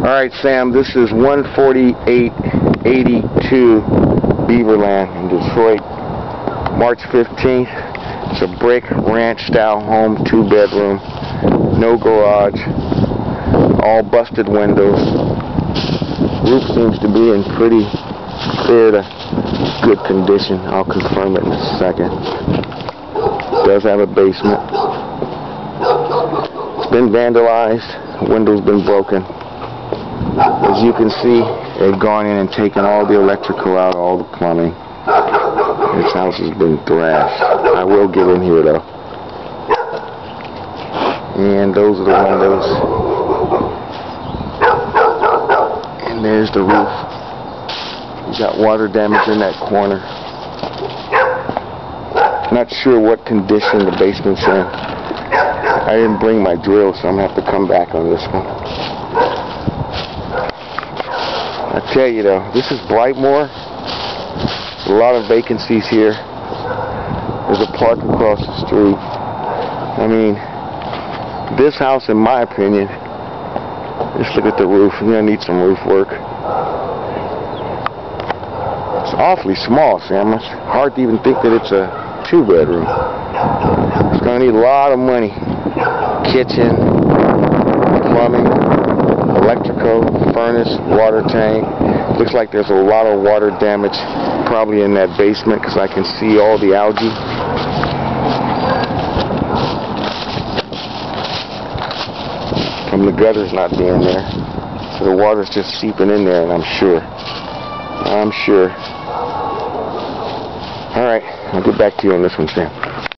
Alright Sam, this is 14882 Beaverland in Detroit, March 15th. It's a brick ranch style home, two bedroom, no garage, all busted windows. Roof seems to be in pretty fair to good condition. I'll confirm it in a second. Does have a basement. It's been vandalized, windows been broken. As you can see, they've gone in and taken all the electrical out, all the plumbing. This house has been thrashed. I will get in here though. And those are the windows. And there's the roof. You got water damage in that corner. Not sure what condition the basement's in. I didn't bring my drill, so I'm gonna have to come back on this one. Tell you though, this is Brightmoor. A lot of vacancies here. There's a park across the street. I mean, this house, in my opinion, just look at the roof. You're gonna need some roof work. It's awfully small, Sam. It's hard to even think that it's a two-bedroom. It's gonna need a lot of money. Kitchen, plumbing, electrical, furnace, water tank. Looks like there's a lot of water damage probably in that basement because I can see all the algae. From the gutters not being there. So the water's just seeping in there and I'm sure. I'm sure. Alright, I'll get back to you on this one, Sam.